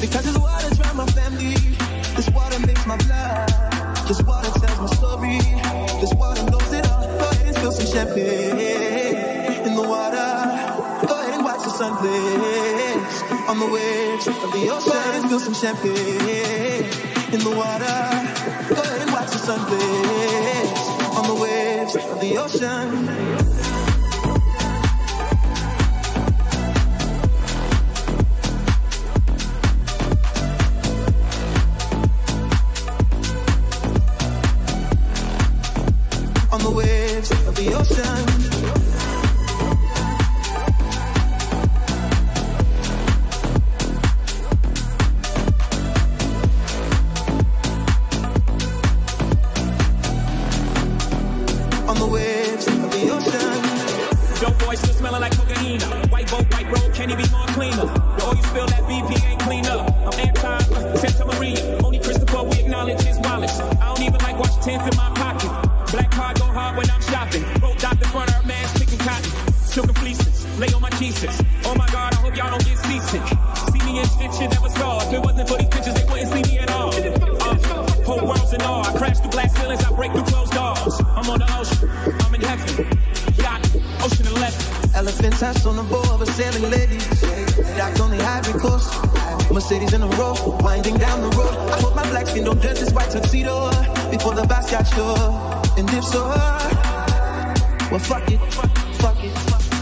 Because this water drown my family. This water makes my blood. This water tells my story. This water knows it all. Go ahead and spill some champagne in the water. Go ahead and watch the sun blaze on the waves of the ocean. Go ahead and spill some champagne in the water. Go ahead and watch the sun blaze on the waves of the ocean. On the waves of the ocean. Tens in my hard when I'm shopping. Broke out the front of her man's picking cotton. Silken fleeces, lay on my Jesus. Oh my God, I hope y'all don't get seasick. See me in shit that was raw. If it wasn't for these pictures, they wouldn't see me at all. Uh, whole world's in awe. I crash through glass ceilings, I break through closed doors. I'm on the ocean, I'm in heaven. Yacht, ocean 11. Elephants that's on the board of a sailing lady. Docked on the Ivory Coast. Mercedes in a row, winding down the road. I hope my black skin don't dress this white tuxedo before the bus got sure. And if so, well, fuck it, fuck it.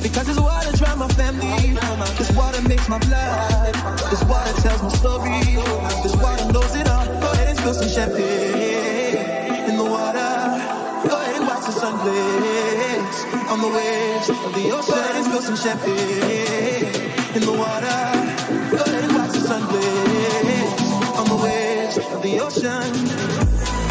Because this water drown my family. This water makes my blood. This water tells my story. This water knows it all. Go ahead and spill some champagne in the water. Go ahead and watch the sun blaze on the waves of the ocean. Go ahead and spill some champagne in the water. Go ahead and watch the sun blaze on the waves of the ocean.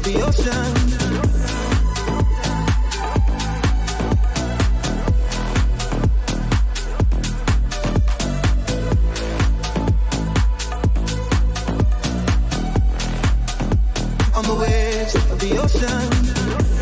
Of the ocean. On the waves of the ocean.